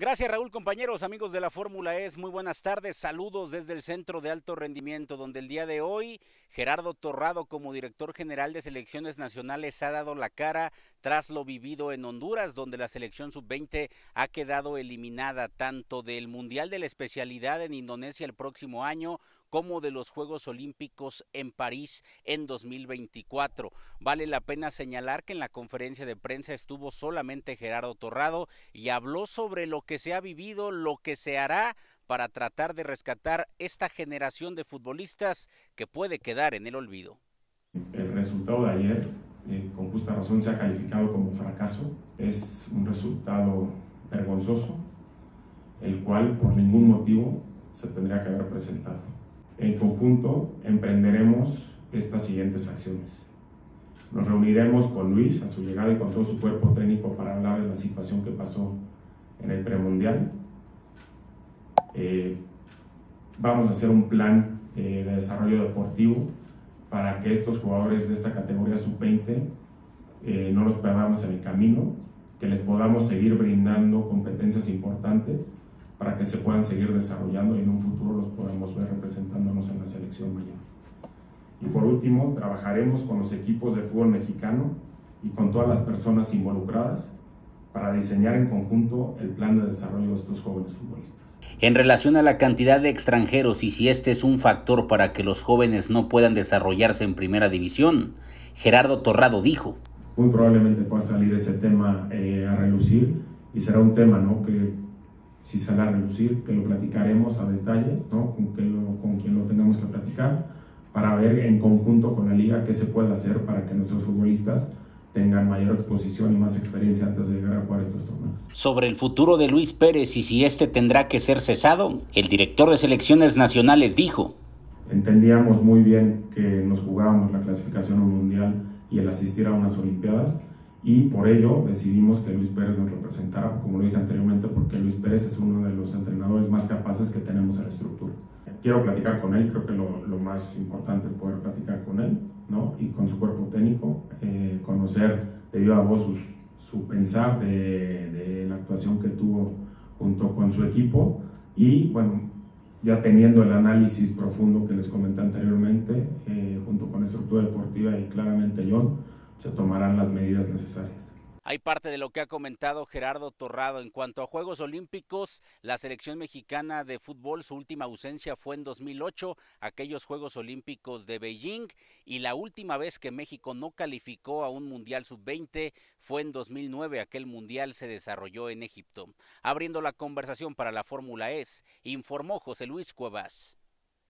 Gracias Raúl, compañeros, amigos de la Fórmula E, muy buenas tardes, saludos desde el Centro de Alto Rendimiento, donde el día de hoy Gerardo Torrado como director general de selecciones nacionales ha dado la cara tras lo vivido en Honduras, donde la selección sub-20 ha quedado eliminada tanto del Mundial de la Especialidad en Indonesia el próximo año como de los Juegos Olímpicos en París en 2024. Vale la pena señalar que en la conferencia de prensa estuvo solamente Gerardo Torrado y habló sobre lo que se ha vivido, lo que se hará para tratar de rescatar esta generación de futbolistas que puede quedar en el olvido. El resultado de ayer, eh, con justa razón, se ha calificado como fracaso. Es un resultado vergonzoso, el cual por ningún motivo se tendría que haber presentado. En conjunto emprenderemos estas siguientes acciones. Nos reuniremos con Luis a su llegada y con todo su cuerpo técnico para hablar de la situación que pasó en el premundial. Eh, vamos a hacer un plan eh, de desarrollo deportivo para que estos jugadores de esta categoría sub-20 eh, no los perdamos en el camino, que les podamos seguir brindando competencias importantes para que se puedan seguir desarrollando y en un futuro los podamos ver representándonos en la selección mayor. Y por último, trabajaremos con los equipos de fútbol mexicano y con todas las personas involucradas para diseñar en conjunto el plan de desarrollo de estos jóvenes futbolistas. En relación a la cantidad de extranjeros y si este es un factor para que los jóvenes no puedan desarrollarse en primera división, Gerardo Torrado dijo. Muy probablemente pueda salir ese tema eh, a relucir y será un tema ¿no? que si sale a relucir, que lo platicaremos a detalle, ¿no? con, que lo, con quien lo tengamos que platicar, para ver en conjunto con la liga qué se puede hacer para que nuestros futbolistas tengan mayor exposición y más experiencia antes de llegar a jugar estos torneos. Sobre el futuro de Luis Pérez y si este tendrá que ser cesado, el director de selecciones nacionales dijo. Entendíamos muy bien que nos jugábamos la clasificación mundial y el asistir a unas Olimpiadas y por ello decidimos que Luis Pérez nos representara, como lo dije anteriormente, porque Luis Pérez es uno de los entrenadores más capaces que tenemos en la estructura. Quiero platicar con él, creo que lo, lo más importante es poder platicar con él ¿no? y con su cuerpo técnico, eh, conocer de viva voz su, su pensar de, de, la actuación que tuvo junto con su equipo y bueno, ya teniendo el análisis profundo que les comenté anteriormente, eh, junto con la estructura deportiva y claramente John, se tomarán las medidas necesarias. Hay parte de lo que ha comentado Gerardo Torrado. En cuanto a Juegos Olímpicos, la selección mexicana de fútbol, su última ausencia fue en 2008, aquellos Juegos Olímpicos de Beijing, y la última vez que México no calificó a un Mundial Sub-20 fue en 2009, aquel Mundial se desarrolló en Egipto. Abriendo la conversación para la Fórmula E, informó José Luis Cuevas.